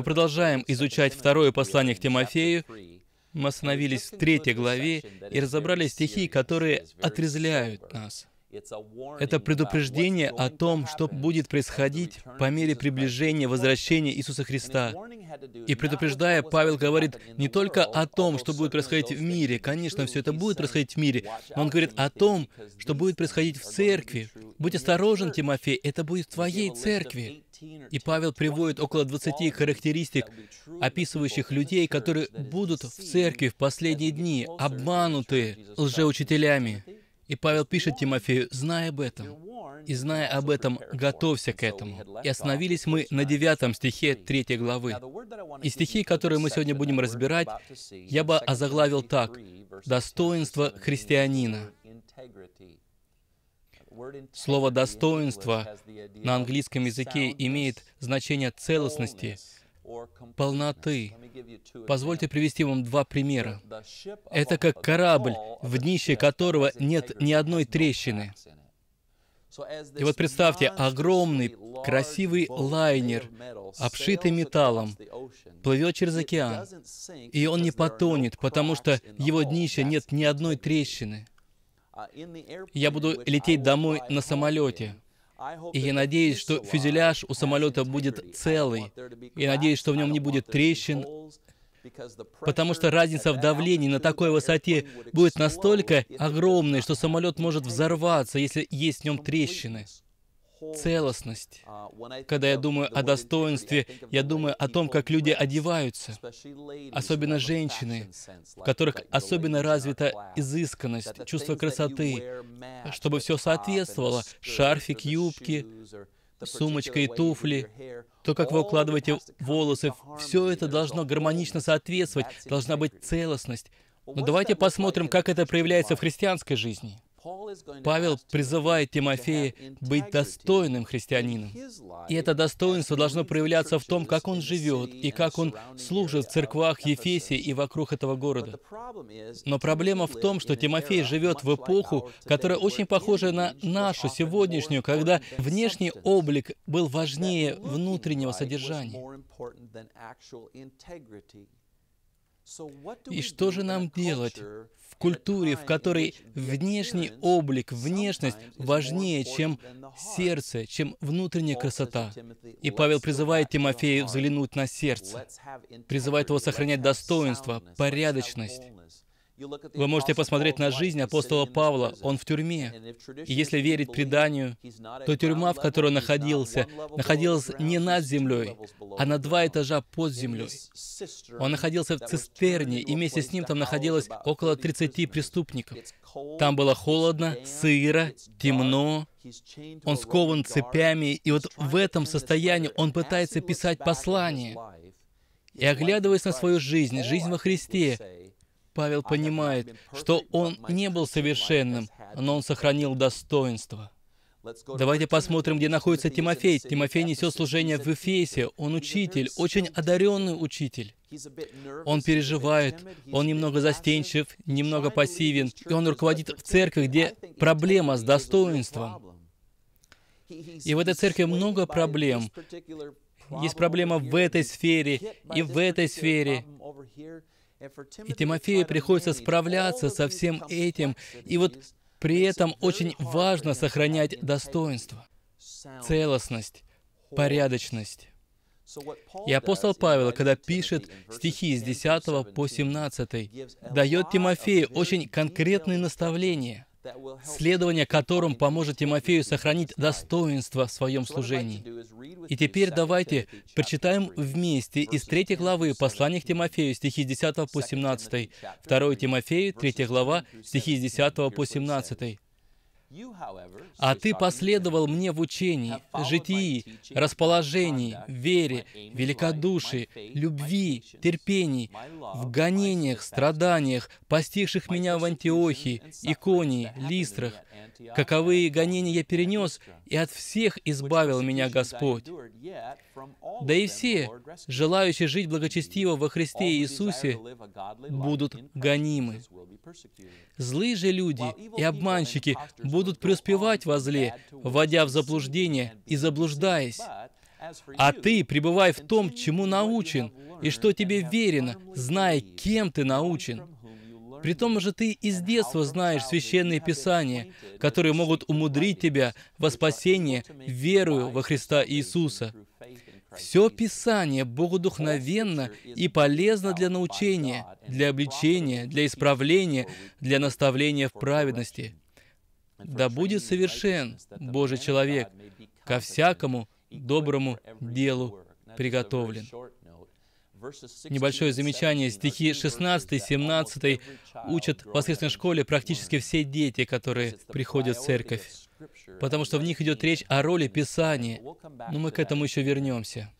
Мы продолжаем изучать второе послание к Тимофею. Мы остановились в третьей главе и разобрали стихи, которые отрезляют нас. Это предупреждение о том, что будет происходить по мере приближения возвращения Иисуса Христа. И предупреждая, Павел говорит не только о том, что будет происходить в мире, конечно, все это будет происходить в мире, но он говорит о том, что будет происходить в церкви. Будь осторожен, Тимофей, это будет в твоей церкви. И Павел приводит около 20 характеристик, описывающих людей, которые будут в церкви в последние дни, обманутые лжеучителями. И Павел пишет Тимофею, зная об этом, и зная об этом, готовься к этому. И остановились мы на девятом стихе третьей главы. И стихи, которые мы сегодня будем разбирать, я бы озаглавил так. Достоинство христианина. Слово «достоинство» на английском языке имеет значение целостности, полноты. Позвольте привести вам два примера. Это как корабль, в днище которого нет ни одной трещины. И вот представьте, огромный, красивый лайнер, обшитый металлом, плывет через океан, и он не потонет, потому что его днище нет ни одной трещины. Я буду лететь домой на самолете. И я надеюсь, что фюзеляж у самолета будет целый. Я надеюсь, что в нем не будет трещин, потому что разница в давлении на такой высоте будет настолько огромной, что самолет может взорваться, если есть в нем трещины целостность. Когда я думаю о достоинстве, я думаю о том, как люди одеваются, особенно женщины, в которых особенно развита изысканность, чувство красоты, чтобы все соответствовало, шарфик, юбки, сумочка и туфли, то, как вы укладываете волосы, все это должно гармонично соответствовать, должна быть целостность. Но давайте посмотрим, как это проявляется в христианской жизни. Павел призывает Тимофея быть достойным христианином. И это достоинство должно проявляться в том, как он живет и как он служит в церквах Ефесии и вокруг этого города. Но проблема в том, что Тимофей живет в эпоху, которая очень похожа на нашу сегодняшнюю, когда внешний облик был важнее внутреннего содержания. И что же нам делать в культуре, в которой внешний облик, внешность важнее, чем сердце, чем внутренняя красота? И Павел призывает Тимофея взглянуть на сердце, призывает его сохранять достоинство, порядочность. Вы можете посмотреть на жизнь апостола Павла. Он в тюрьме. И если верить преданию, то тюрьма, в которой он находился, находилась не над землей, а на два этажа под землей. Он находился в цистерне, и вместе с ним там находилось около 30 преступников. Там было холодно, сыро, темно, он скован цепями, и вот в этом состоянии он пытается писать послание. И оглядываясь на свою жизнь, жизнь во Христе, Павел понимает, что он не был совершенным, но он сохранил достоинство. Давайте посмотрим, где находится Тимофей. Тимофей несет служение в Эфесе. Он учитель, очень одаренный учитель. Он переживает, он немного застенчив, немного пассивен, и он руководит в церкви, где проблема с достоинством. И в этой церкви много проблем. Есть проблема в этой сфере и в этой сфере. И Тимофею приходится справляться со всем этим. И вот при этом очень важно сохранять достоинство, целостность, порядочность. И апостол Павел, когда пишет стихи с 10 по 17, дает Тимофею очень конкретные наставления – следование которым поможет Тимофею сохранить достоинство в своем служении. И теперь давайте прочитаем вместе из третьей главы послания к Тимофею, стихи с 10 по 17. 2 Тимофею, 3 глава, стихи с 10 по 17. А ты последовал мне в учении, житии, расположении, вере, великодушии, любви, терпении, в гонениях, страданиях, постигших меня в Антиохии, Иконии, Листрах, каковые гонения я перенес, и от всех избавил меня Господь. Да и все, желающие жить благочестиво во Христе Иисусе, будут гонимы. Злые же люди и обманщики будут преуспевать во зле, вводя в заблуждение и заблуждаясь. А ты пребывай в том, чему научен, и что тебе верено, зная, кем ты научен. При том же ты из детства знаешь священные писания, которые могут умудрить тебя во спасение верою во Христа Иисуса. Все Писание богодухновенно и полезно для научения, для обличения, для исправления, для наставления в праведности. Да будет совершен Божий человек ко всякому доброму делу приготовлен. Небольшое замечание. Стихи 16, 17 учат в воскресной школе практически все дети, которые приходят в церковь. Потому что в них идет речь о роли Писания. Но мы к этому еще вернемся.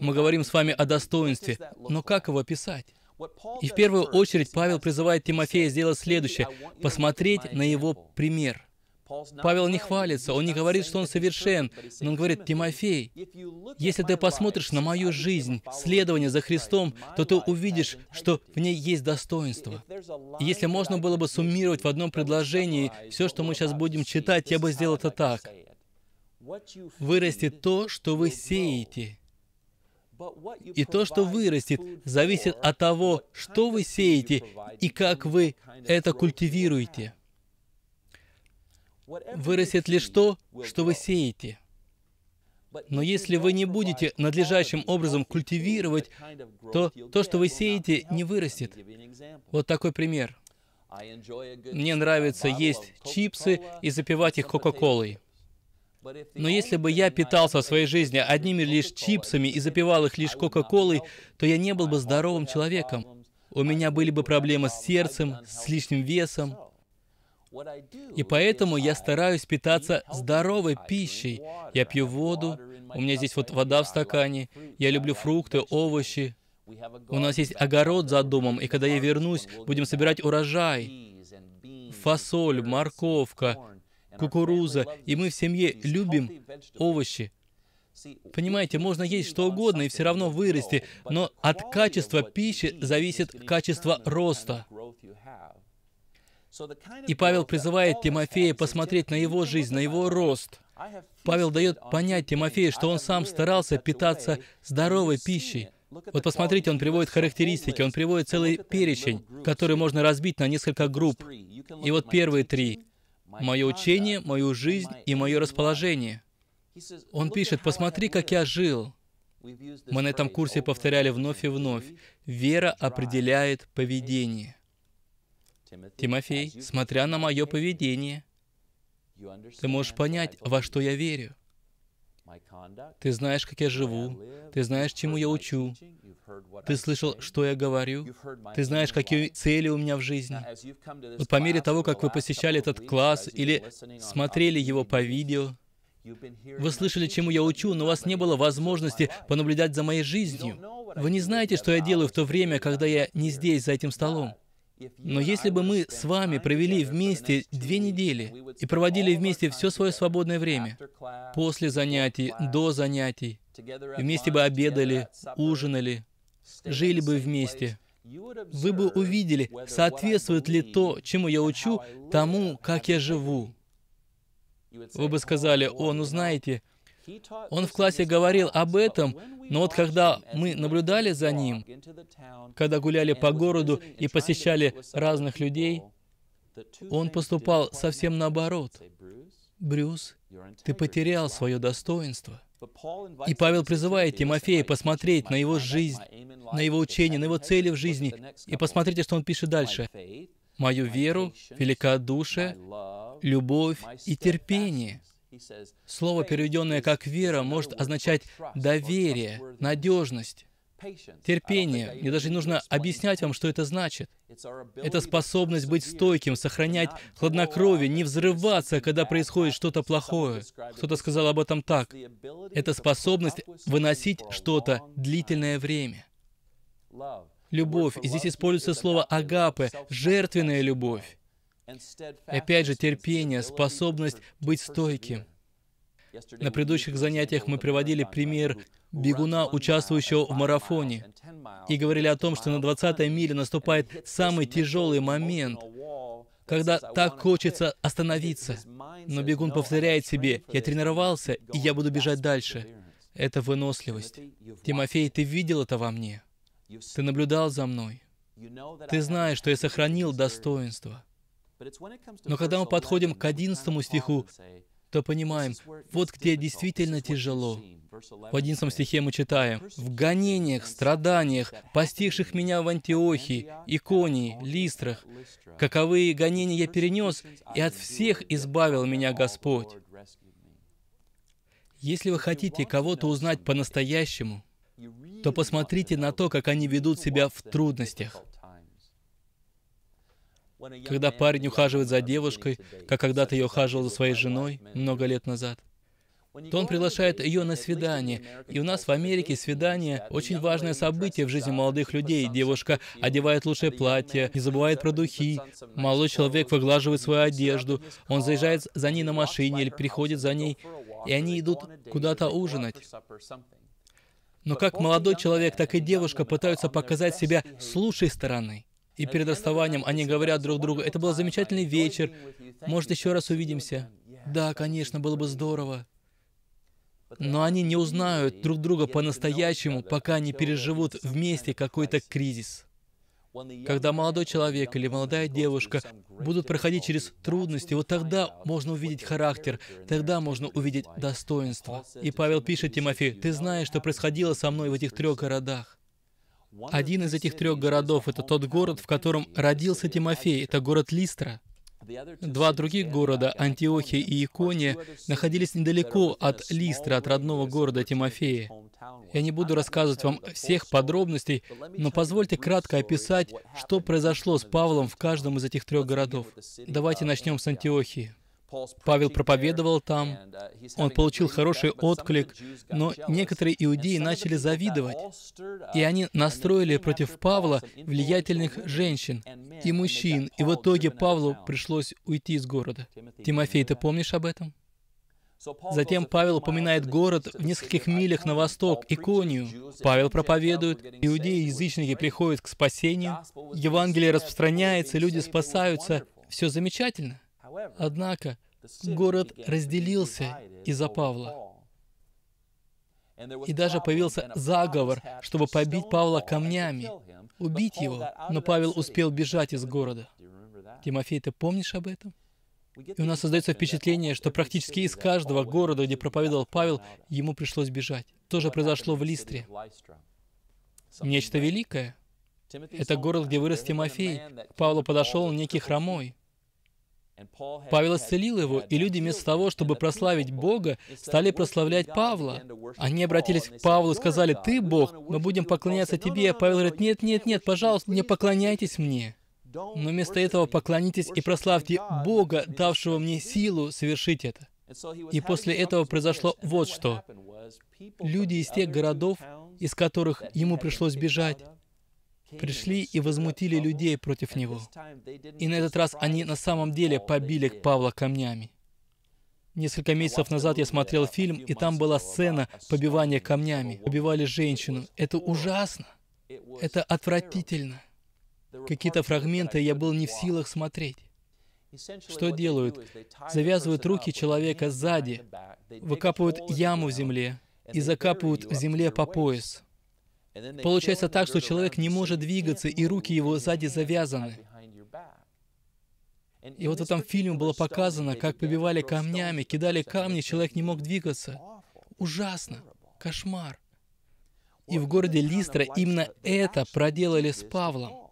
Мы говорим с вами о достоинстве, но как его писать? И в первую очередь Павел призывает Тимофея сделать следующее — посмотреть на его пример — Павел не хвалится, он не говорит, что он совершен, но он говорит, Тимофей, если ты посмотришь на мою жизнь, следование за Христом, то ты увидишь, что в ней есть достоинство. И если можно было бы суммировать в одном предложении все, что мы сейчас будем читать, я бы сделал это так. Вырастет то, что вы сеете. И то, что вырастет, зависит от того, что вы сеете и как вы это культивируете вырастет лишь то, что вы сеете. Но если вы не будете надлежащим образом культивировать, то то, что вы сеете, не вырастет. Вот такой пример. Мне нравится есть чипсы и запивать их Кока-Колой. Но если бы я питался в своей жизни одними лишь чипсами и запивал их лишь Кока-Колой, то я не был бы здоровым человеком. У меня были бы проблемы с сердцем, с лишним весом. И поэтому я стараюсь питаться здоровой пищей. Я пью воду, у меня здесь вот вода в стакане, я люблю фрукты, овощи. У нас есть огород за домом, и когда я вернусь, будем собирать урожай. Фасоль, морковка, кукуруза, и мы в семье любим овощи. Понимаете, можно есть что угодно и все равно вырасти, но от качества пищи зависит качество роста. И Павел призывает Тимофея посмотреть на его жизнь, на его рост. Павел дает понять Тимофею, что он сам старался питаться здоровой пищей. Вот посмотрите, он приводит характеристики, он приводит целый перечень, который можно разбить на несколько групп. И вот первые три. Мое учение, мою жизнь и мое расположение. Он пишет, посмотри, как я жил. Мы на этом курсе повторяли вновь и вновь. Вера определяет поведение. Тимофей, смотря на мое поведение, ты можешь понять, во что я верю. Ты знаешь, как я живу. Ты знаешь, чему я учу. Ты слышал, что я говорю. Ты знаешь, какие цели у меня в жизни. Вот по мере того, как вы посещали этот класс или смотрели его по видео, вы слышали, чему я учу, но у вас не было возможности понаблюдать за моей жизнью. Вы не знаете, что я делаю в то время, когда я не здесь, за этим столом. Но если бы мы с вами провели вместе две недели и проводили вместе все свое свободное время, после занятий, до занятий, вместе бы обедали, ужинали, жили бы вместе, вы бы увидели, соответствует ли то, чему я учу, тому, как я живу. Вы бы сказали, о, ну знаете, он в классе говорил об этом, но вот когда мы наблюдали за ним, когда гуляли по городу и посещали разных людей, он поступал совсем наоборот. Брюс, ты потерял свое достоинство. И Павел призывает Тимофея посмотреть на его жизнь, на его учение, на его цели в жизни. И посмотрите, что он пишет дальше. «Мою веру, великодушие, любовь и терпение». Слово, переведенное как «вера», может означать доверие, надежность, терпение. Мне даже не нужно объяснять вам, что это значит. Это способность быть стойким, сохранять хладнокровие, не взрываться, когда происходит что-то плохое. Кто-то сказал об этом так. Это способность выносить что-то длительное время. Любовь. И здесь используется слово «агапе», жертвенная любовь. Опять же, терпение, способность быть стойким. На предыдущих занятиях мы приводили пример бегуна, участвующего в марафоне, и говорили о том, что на 20-й миле наступает самый тяжелый момент, когда так хочется остановиться. Но бегун повторяет себе, «Я тренировался, и я буду бежать дальше». — это выносливость. Тимофей, ты видел это во мне. Ты наблюдал за мной. Ты знаешь, что я сохранил достоинство. Но когда мы подходим к 11 стиху, то понимаем, вот где действительно тяжело. В 11 стихе мы читаем, «В гонениях, страданиях, постигших меня в Антиохии, Иконии, Листрах, каковые гонения я перенес, и от всех избавил меня Господь». Если вы хотите кого-то узнать по-настоящему, то посмотрите на то, как они ведут себя в трудностях. Когда парень ухаживает за девушкой, как когда-то я ухаживал за своей женой много лет назад, то он приглашает ее на свидание. И у нас в Америке свидание — очень важное событие в жизни молодых людей. Девушка одевает лучшее платье, не забывает про духи. Молодой человек выглаживает свою одежду. Он заезжает за ней на машине или приходит за ней, и они идут куда-то ужинать. Но как молодой человек, так и девушка пытаются показать себя с лучшей стороны. И перед расставанием они говорят друг другу, это был замечательный вечер, может, еще раз увидимся. Да, конечно, было бы здорово. Но они не узнают друг друга по-настоящему, пока не переживут вместе какой-то кризис. Когда молодой человек или молодая девушка будут проходить через трудности, вот тогда можно увидеть характер, тогда можно увидеть достоинство. И Павел пишет Тимофею, «Ты знаешь, что происходило со мной в этих трех городах. Один из этих трех городов — это тот город, в котором родился Тимофей, это город Листра. Два других города, Антиохия и Икония, находились недалеко от Листра, от родного города Тимофея. Я не буду рассказывать вам всех подробностей, но позвольте кратко описать, что произошло с Павлом в каждом из этих трех городов. Давайте начнем с Антиохии. Павел проповедовал там, он получил хороший отклик, но некоторые иудеи начали завидовать, и они настроили против Павла влиятельных женщин и мужчин, и в итоге Павлу пришлось уйти из города. Тимофей, ты помнишь об этом? Затем Павел упоминает город в нескольких милях на восток, Иконию. Павел проповедует, иудеи и язычники приходят к спасению, Евангелие распространяется, люди спасаются. Все замечательно. Однако город разделился из-за Павла. И даже появился заговор, чтобы побить Павла камнями, убить его, но Павел успел бежать из города. Тимофей, ты помнишь об этом? И у нас создается впечатление, что практически из каждого города, где проповедовал Павел, ему пришлось бежать. То же произошло в Листре. Нечто великое. Это город, где вырос Тимофей. К Павлу подошел некий хромой. Павел исцелил его, и люди вместо того, чтобы прославить Бога, стали прославлять Павла. Они обратились к Павлу и сказали, «Ты Бог, мы будем поклоняться Тебе». Павел говорит, «Нет, нет, нет, пожалуйста, не поклоняйтесь мне». Но вместо этого поклонитесь и прославьте Бога, давшего мне силу совершить это. И после этого произошло вот что. Люди из тех городов, из которых ему пришлось бежать, пришли и возмутили людей против него. И на этот раз они на самом деле побили Павла камнями. Несколько месяцев назад я смотрел фильм, и там была сцена побивания камнями. Побивали женщину. Это ужасно. Это отвратительно. Какие-то фрагменты я был не в силах смотреть. Что делают? Завязывают руки человека сзади, выкапывают яму в земле и закапывают в земле по пояс. Получается так, что человек не может двигаться, и руки его сзади завязаны. И вот в этом фильме было показано, как побивали камнями, кидали камни, человек не мог двигаться. Ужасно. Кошмар. И в городе Листра именно это проделали с Павлом.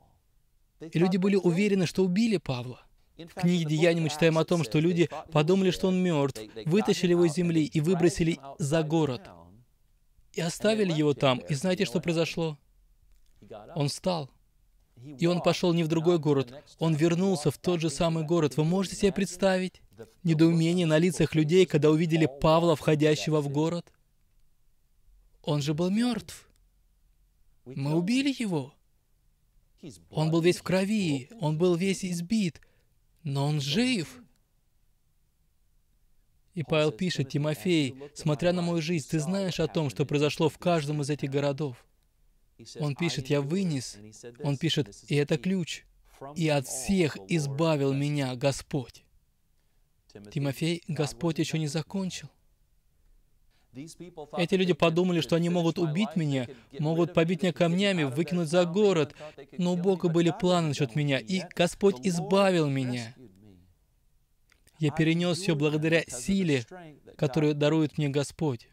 И люди были уверены, что убили Павла. В книге Деяний мы читаем о том, что люди подумали, что он мертв, вытащили его из земли и выбросили за город и оставили его там. И знаете, что произошло? Он встал. И он пошел не в другой город, он вернулся в тот же самый город. Вы можете себе представить недоумение на лицах людей, когда увидели Павла, входящего в город? Он же был мертв. Мы убили его. Он был весь в крови, он был весь избит, но он жив. И Павел пишет, «Тимофей, смотря на мою жизнь, ты знаешь о том, что произошло в каждом из этих городов». Он пишет, «Я вынес». Он пишет, «И это ключ. И от всех избавил меня Господь». Тимофей, Господь еще не закончил. Эти люди подумали, что они могут убить меня, могут побить меня камнями, выкинуть за город, но у Бога были планы насчет меня, и Господь избавил меня. Я перенес все благодаря силе, которую дарует мне Господь.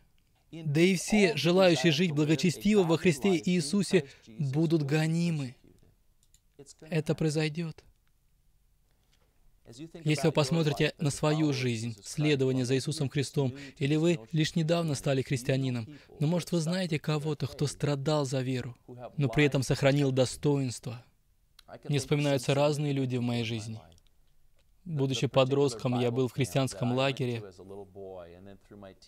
Да и все, желающие жить благочестиво во Христе Иисусе, будут гонимы. Это произойдет. Если вы посмотрите на свою жизнь, следование за Иисусом Христом, или вы лишь недавно стали христианином, но, может, вы знаете кого-то, кто страдал за веру, но при этом сохранил достоинство. Мне вспоминаются разные люди в моей жизни. Будучи подростком, я был в христианском лагере,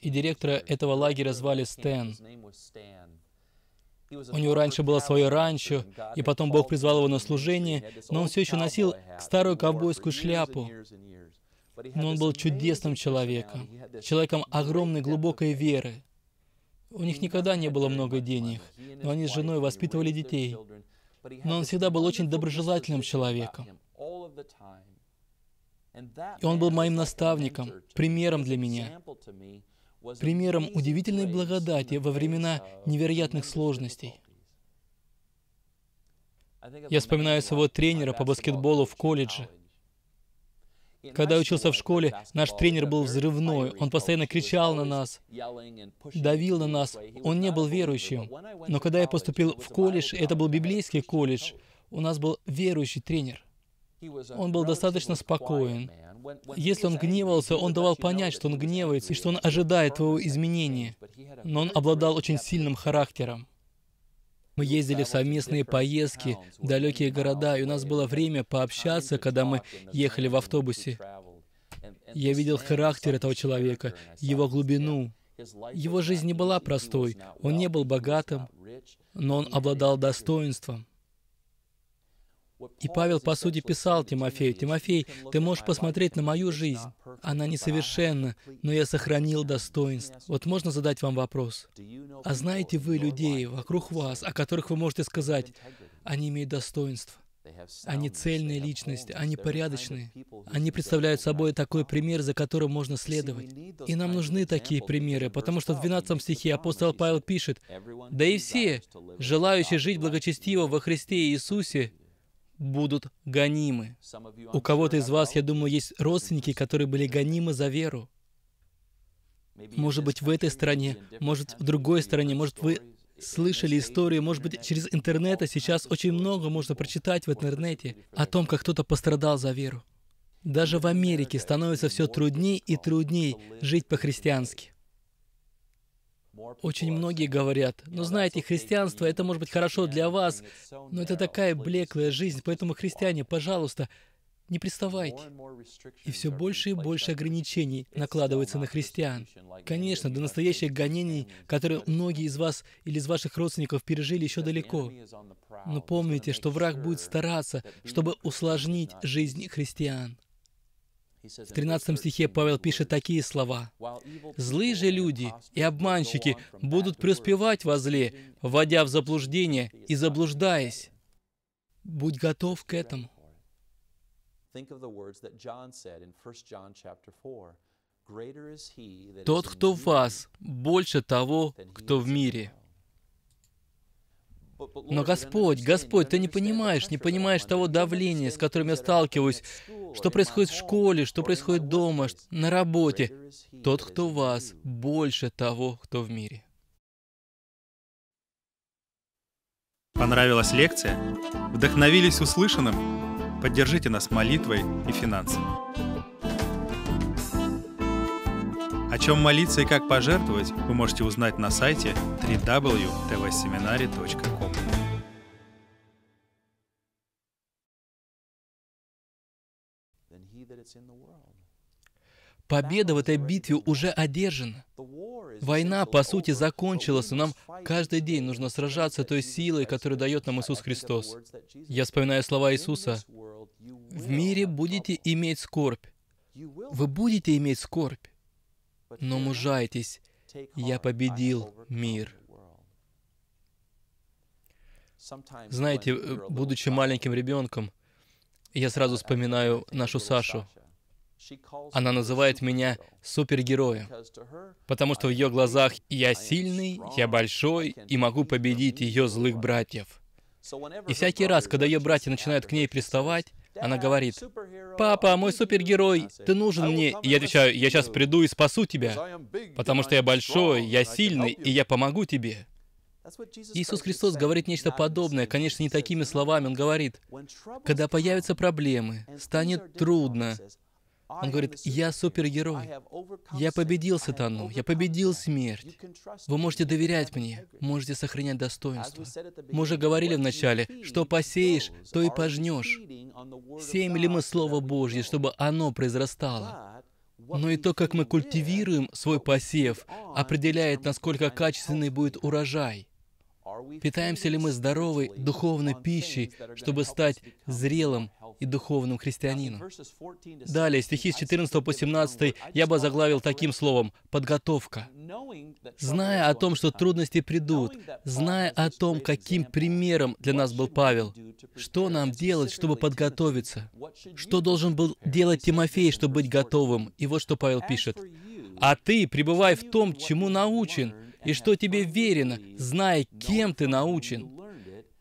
и директора этого лагеря звали Стэн. У него раньше было свое ранчо, и потом Бог призвал его на служение, но он все еще носил старую ковбойскую шляпу. Но он был чудесным человеком, человеком огромной глубокой веры. У них никогда не было много денег, но они с женой воспитывали детей. Но он всегда был очень доброжелательным человеком. И он был моим наставником, примером для меня, примером удивительной благодати во времена невероятных сложностей. Я вспоминаю своего тренера по баскетболу в колледже. Когда я учился в школе, наш тренер был взрывной. Он постоянно кричал на нас, давил на нас. Он не был верующим. Но когда я поступил в колледж, это был библейский колледж, у нас был верующий тренер. Он был достаточно спокоен. Если он гневался, он давал понять, что он гневается и что он ожидает твоего изменения. Но он обладал очень сильным характером. Мы ездили в совместные поездки в далекие города, и у нас было время пообщаться, когда мы ехали в автобусе. Я видел характер этого человека, его глубину. Его жизнь не была простой, он не был богатым, но он обладал достоинством. И Павел, по сути, писал Тимофею, «Тимофей, ты можешь посмотреть на мою жизнь. Она несовершенна, но я сохранил достоинство». Вот можно задать вам вопрос. А знаете вы людей вокруг вас, о которых вы можете сказать, они имеют достоинство? Они цельные личности, они порядочные. Они представляют собой такой пример, за которым можно следовать. И нам нужны такие примеры, потому что в 12 стихе апостол Павел пишет, «Да и все, желающие жить благочестиво во Христе Иисусе, будут гонимы. У кого-то из вас, я думаю, есть родственники, которые были гонимы за веру. Может быть, в этой стране, может, в другой стране, может, вы слышали истории, может быть, через интернет, а сейчас очень много можно прочитать в интернете о том, как кто-то пострадал за веру. Даже в Америке становится все труднее и труднее жить по-христиански. Очень многие говорят, ну знаете, христианство, это может быть хорошо для вас, но это такая блеклая жизнь, поэтому, христиане, пожалуйста, не приставайте. И все больше и больше ограничений накладывается на христиан. Конечно, до настоящих гонений, которые многие из вас или из ваших родственников пережили еще далеко. Но помните, что враг будет стараться, чтобы усложнить жизнь христиан. В 13 стихе Павел пишет такие слова. «Злые же люди и обманщики будут преуспевать во зле, вводя в заблуждение и заблуждаясь. Будь готов к этому». Тот, кто в вас, больше того, кто в мире. Но Господь, Господь, Ты не понимаешь, не понимаешь того давления, с которым я сталкиваюсь, что происходит в школе, что происходит дома, на работе. Тот, кто вас, больше того, кто в мире. Понравилась лекция? Вдохновились услышанным? Поддержите нас молитвой и финансами. О чем молиться и как пожертвовать, вы можете узнать на сайте www.tvseminary.com. Победа в этой битве уже одержана. Война, по сути, закончилась, но нам каждый день нужно сражаться той силой, которую дает нам Иисус Христос. Я вспоминаю слова Иисуса. «В мире будете иметь скорбь». Вы будете иметь скорбь, но мужайтесь, я победил мир. Знаете, будучи маленьким ребенком, я сразу вспоминаю нашу Сашу. Она называет меня супергероем, потому что в ее глазах я сильный, я большой и могу победить ее злых братьев. И всякий раз, когда ее братья начинают к ней приставать, она говорит, «Папа, мой супергерой, ты нужен мне». И я отвечаю, «Я сейчас приду и спасу тебя, потому что я большой, я сильный, и я помогу тебе». Иисус Христос говорит нечто подобное, конечно, не такими словами. Он говорит, когда появятся проблемы, станет трудно, он говорит, я супергерой. Я победил сатану, я победил смерть. Вы можете доверять мне, можете сохранять достоинство. Мы уже говорили вначале, что посеешь, то и пожнешь. Сеем ли мы Слово Божье, чтобы оно произрастало? Но и то, как мы культивируем свой посев, определяет, насколько качественный будет урожай. Питаемся ли мы здоровой духовной пищей, чтобы стать зрелым и духовным христианином? Далее, стихи с 14 по 17 я бы заглавил таким словом «подготовка». Зная о том, что трудности придут, зная о том, каким примером для нас был Павел, что нам делать, чтобы подготовиться? Что должен был делать Тимофей, чтобы быть готовым? И вот что Павел пишет. «А ты пребывай в том, чему научен, и что тебе верено, зная, кем ты научен.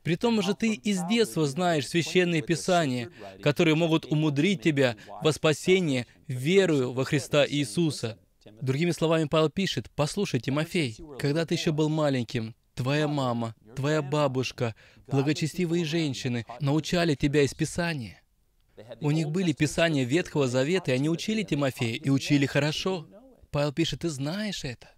При том же ты из детства знаешь священные писания, которые могут умудрить тебя во спасение верою во Христа Иисуса. Другими словами, Павел пишет, «Послушай, Тимофей, когда ты еще был маленьким, твоя мама, твоя бабушка, благочестивые женщины научали тебя из Писания. У них были Писания Ветхого Завета, и они учили Тимофея, и учили хорошо. Павел пишет, ты знаешь это.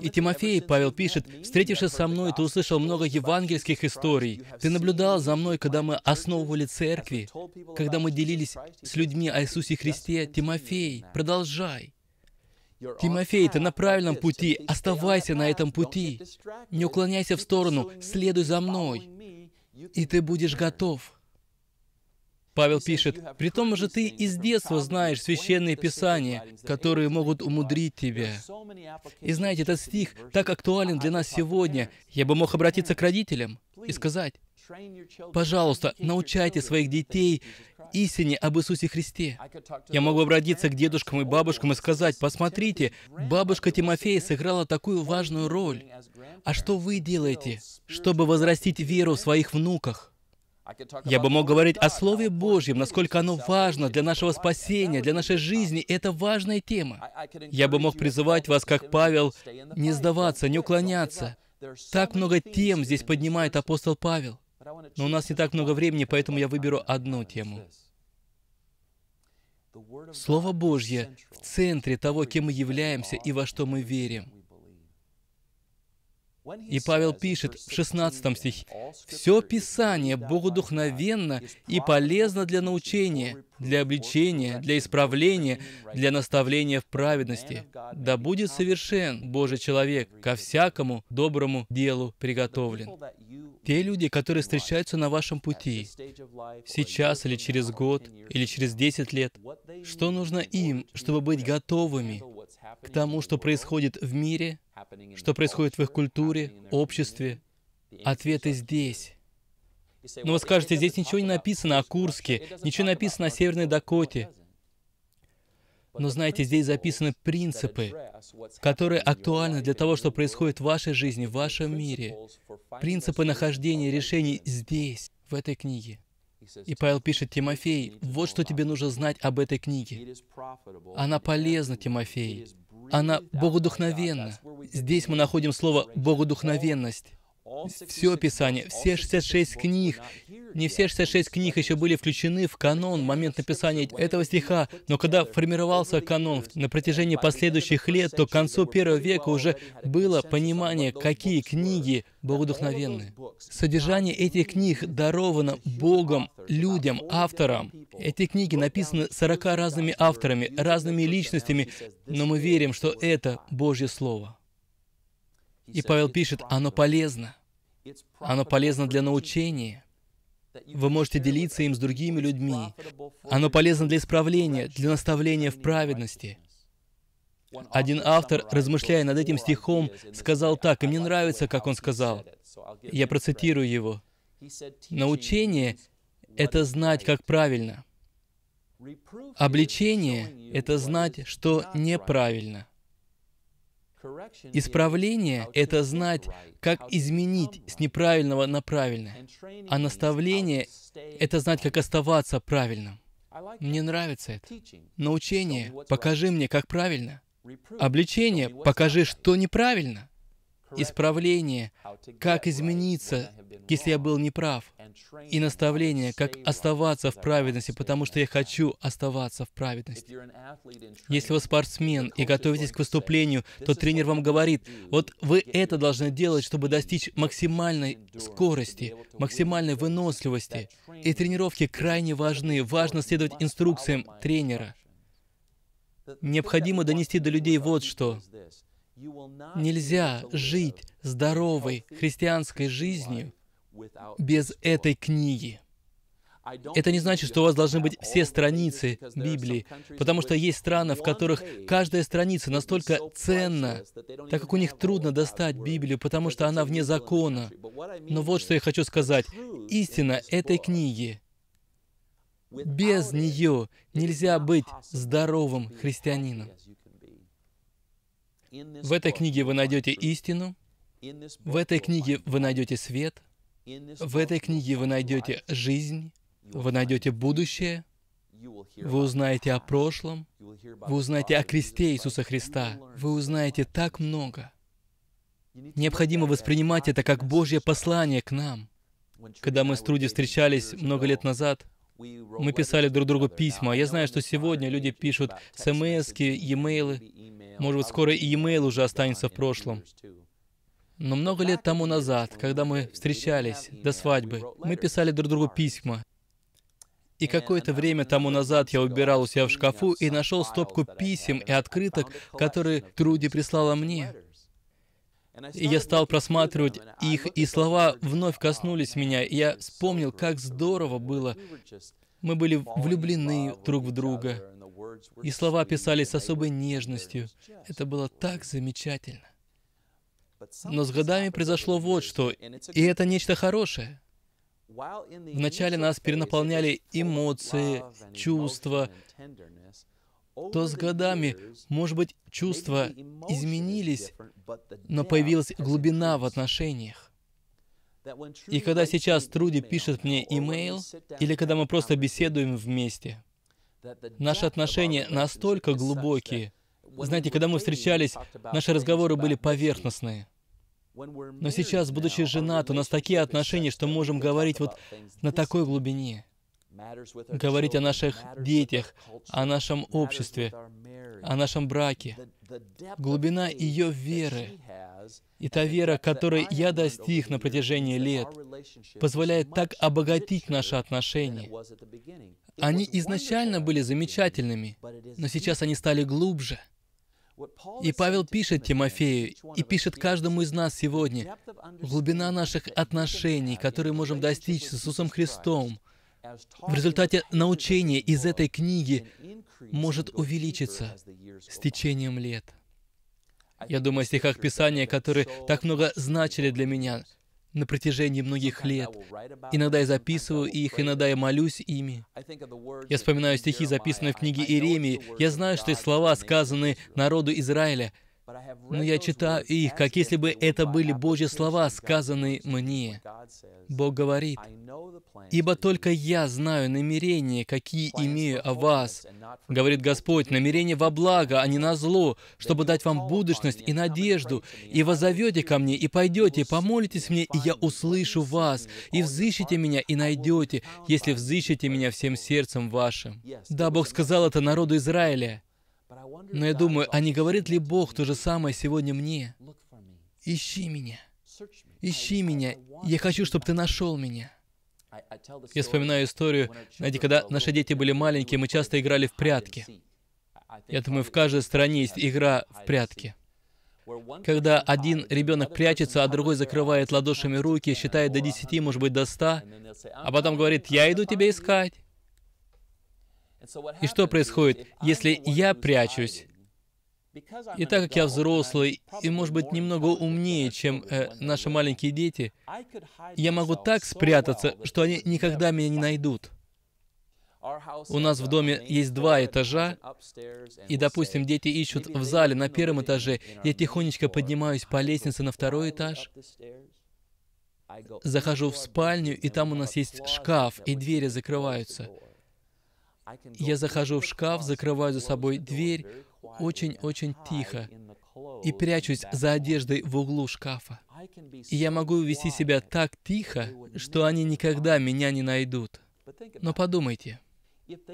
И Тимофей, Павел пишет, «Встретившись со мной, ты услышал много евангельских историй. Ты наблюдал за мной, когда мы основывали церкви, когда мы делились с людьми о Иисусе Христе. Тимофей, продолжай. Тимофей, ты на правильном пути. Оставайся на этом пути. Не уклоняйся в сторону. Следуй за мной. И ты будешь готов. Павел пишет, «При том же ты из детства знаешь священные писания, которые могут умудрить тебя». И знаете, этот стих так актуален для нас сегодня. Я бы мог обратиться к родителям и сказать, Пожалуйста, научайте своих детей истине об Иисусе Христе. Я могу обратиться к дедушкам и бабушкам и сказать, посмотрите, бабушка Тимофея сыграла такую важную роль. А что вы делаете, чтобы возрастить веру в своих внуках? Я бы мог говорить о Слове Божьем, насколько оно важно для нашего спасения, для нашей жизни. Это важная тема. Я бы мог призывать вас, как Павел, не сдаваться, не уклоняться. Так много тем здесь поднимает апостол Павел. Но у нас не так много времени, поэтому я выберу одну тему. Слово Божье в центре того, кем мы являемся и во что мы верим. И Павел пишет в 16 стихе, «Все Писание богодухновенно и полезно для научения, для обличения, для исправления, для наставления в праведности. Да будет совершен Божий человек, ко всякому доброму делу приготовлен». Те люди, которые встречаются на вашем пути, сейчас или через год, или через 10 лет, что нужно им, чтобы быть готовыми к тому, что происходит в мире, что происходит в их культуре, обществе? Ответы здесь. Но вы скажете, здесь ничего не написано о Курске, ничего не написано о Северной Дакоте. Но знаете, здесь записаны принципы, которые актуальны для того, что происходит в вашей жизни, в вашем мире. Принципы нахождения решений здесь, в этой книге. И Павел пишет, Тимофей, вот что тебе нужно знать об этой книге. Она полезна, Тимофей она богодухновенна. Здесь мы находим слово «богодухновенность». Все Писание, все 66 книг, не все 66 книг еще были включены в канон в момент написания этого стиха, но когда формировался канон на протяжении последующих лет, то к концу первого века уже было понимание, какие книги богодухновенны. Содержание этих книг даровано Богом, людям, авторам. Эти книги написаны 40 разными авторами, разными личностями, но мы верим, что это Божье Слово. И Павел пишет, оно полезно. Оно полезно для научения. Вы можете делиться им с другими людьми. Оно полезно для исправления, для наставления в праведности. Один автор, размышляя над этим стихом, сказал так, и мне нравится, как он сказал. Я процитирую его. «Научение — это знать, как правильно. Обличение — это знать, что неправильно. Исправление — это знать, как изменить с неправильного на правильное. А наставление — это знать, как оставаться правильным. Мне нравится это. Научение — покажи мне, как правильно. Обличение — покажи, что неправильно исправление, как измениться, если я был неправ, и наставление, как оставаться в праведности, потому что я хочу оставаться в праведности. Если вы спортсмен и готовитесь к выступлению, то тренер вам говорит, вот вы это должны делать, чтобы достичь максимальной скорости, максимальной выносливости. И тренировки крайне важны. Важно следовать инструкциям тренера. Необходимо донести до людей вот что. Нельзя жить здоровой христианской жизнью без этой книги. Это не значит, что у вас должны быть все страницы Библии, потому что есть страны, в которых каждая страница настолько ценна, так как у них трудно достать Библию, потому что она вне закона. Но вот что я хочу сказать. Истина этой книги. Без нее нельзя быть здоровым христианином. В этой книге вы найдете истину, в этой книге вы найдете свет, в этой книге вы найдете жизнь, вы найдете будущее, вы узнаете о прошлом, вы узнаете о кресте Иисуса Христа, вы узнаете так много. Необходимо воспринимать это как Божье послание к нам. Когда мы с Труди встречались много лет назад, мы писали друг другу письма. Я знаю, что сегодня люди пишут смс e-mail. Может быть, скоро и e-mail уже останется в прошлом. Но много лет тому назад, когда мы встречались до свадьбы, мы писали друг другу письма. И какое-то время тому назад я убирал у себя в шкафу и нашел стопку писем и открыток, которые Труди прислала мне. И я стал просматривать их, и слова вновь коснулись меня, и я вспомнил, как здорово было. Мы были влюблены друг в друга, и слова писались с особой нежностью. Это было так замечательно. Но с годами произошло вот что, и это нечто хорошее. Вначале нас перенаполняли эмоции, чувства, то с годами, может быть, чувства изменились, но появилась глубина в отношениях. И когда сейчас Труди пишет мне имейл, или когда мы просто беседуем вместе, наши отношения настолько глубокие. Знаете, когда мы встречались, наши разговоры были поверхностные. Но сейчас, будучи женаты, у нас такие отношения, что можем говорить вот на такой глубине говорить о наших детях, о нашем обществе, о нашем браке. Глубина ее веры и та вера, которой я достиг на протяжении лет, позволяет так обогатить наши отношения. Они изначально были замечательными, но сейчас они стали глубже. И Павел пишет Тимофею, и пишет каждому из нас сегодня, глубина наших отношений, которые можем достичь с Иисусом Христом, в результате научения из этой книги может увеличиться с течением лет. Я думаю о стихах Писания, которые так много значили для меня на протяжении многих лет. Иногда я записываю их, иногда я молюсь ими. Я вспоминаю стихи, записанные в книге Иеремии. Я знаю, что эти слова, сказанные народу Израиля — но я читаю их, как если бы это были Божьи слова, сказанные мне. Бог говорит, «Ибо только я знаю намерения, какие имею о вас, говорит Господь, намерения во благо, а не на зло, чтобы дать вам будущность и надежду, и возовете ко мне, и пойдете, помолитесь мне, и я услышу вас, и взыщите меня, и найдете, если взыщите меня всем сердцем вашим». Да, Бог сказал это народу Израиля. Но я думаю, а не говорит ли Бог то же самое сегодня мне? Ищи меня. Ищи меня. Я хочу, чтобы ты нашел меня. Я вспоминаю историю, знаете, когда наши дети были маленькие, мы часто играли в прятки. Я думаю, в каждой стране есть игра в прятки. Когда один ребенок прячется, а другой закрывает ладошами руки, считает до десяти, может быть, до ста, а потом говорит, «Я иду тебя искать». И что происходит, если я прячусь? И так как я взрослый и, может быть, немного умнее, чем э, наши маленькие дети, я могу так спрятаться, что они никогда меня не найдут. У нас в доме есть два этажа, и, допустим, дети ищут в зале на первом этаже, я тихонечко поднимаюсь по лестнице на второй этаж, захожу в спальню, и там у нас есть шкаф, и двери закрываются. Я захожу в шкаф, закрываю за собой дверь очень-очень тихо и прячусь за одеждой в углу шкафа. И я могу вести себя так тихо, что они никогда меня не найдут. Но подумайте,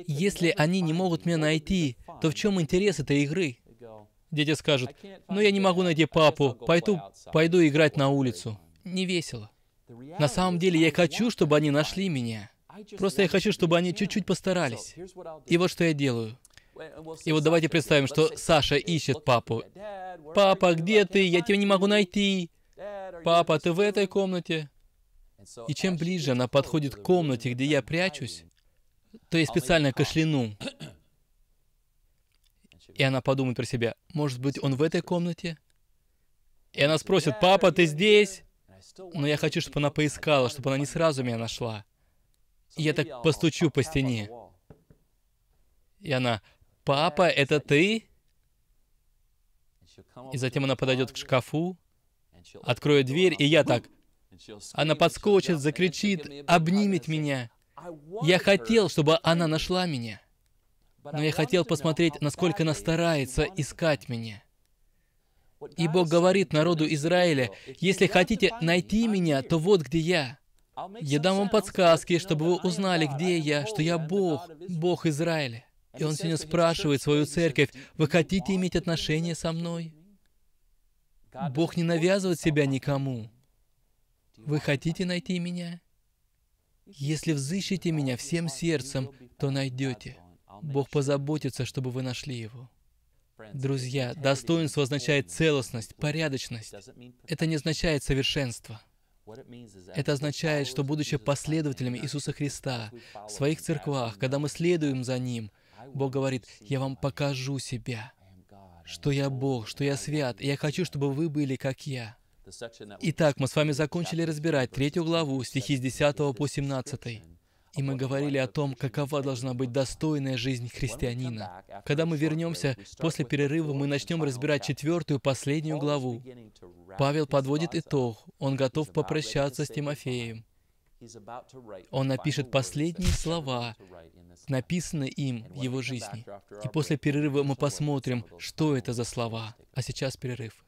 если они не могут меня найти, то в чем интерес этой игры? Дети скажут, ну я не могу найти папу, пойду, пойду играть на улицу. Не весело. На самом деле я хочу, чтобы они нашли меня. Просто я хочу, чтобы они чуть-чуть постарались. И вот что я делаю. И вот давайте представим, что Саша ищет папу. «Папа, где ты? Я тебя не могу найти!» «Папа, ты в этой комнате?» И чем ближе она подходит к комнате, где я прячусь, то я специально кашляну. И она подумает про себя, может быть, он в этой комнате? И она спросит, папа, ты здесь? Но я хочу, чтобы она поискала, чтобы она не сразу меня нашла. Я так постучу по стене. И она, папа, это ты? И затем она подойдет к шкафу, откроет дверь, и я так. Она подскочит, закричит, обнимет меня. Я хотел, чтобы она нашла меня. Но я хотел посмотреть, насколько она старается искать меня. И Бог говорит народу Израиля, если хотите найти меня, то вот где я. Я дам вам подсказки, чтобы вы узнали, где я, что я Бог, Бог Израиля. И Он сегодня спрашивает свою церковь, вы хотите иметь отношения со мной? Бог не навязывает себя никому. Вы хотите найти меня? Если взыщете меня всем сердцем, то найдете. Бог позаботится, чтобы вы нашли Его. Друзья, достоинство означает целостность, порядочность. Это не означает совершенство. Это означает, что, будучи последователями Иисуса Христа в своих церквах, когда мы следуем за Ним, Бог говорит, «Я вам покажу себя, что я Бог, что я свят, и я хочу, чтобы вы были как я». Итак, мы с вами закончили разбирать третью главу, стихи с 10 по 17. И мы говорили о том, какова должна быть достойная жизнь христианина. Когда мы вернемся, после перерыва мы начнем разбирать четвертую, последнюю главу. Павел подводит итог. Он готов попрощаться с Тимофеем. Он напишет последние слова, написанные им в его жизни. И после перерыва мы посмотрим, что это за слова. А сейчас перерыв.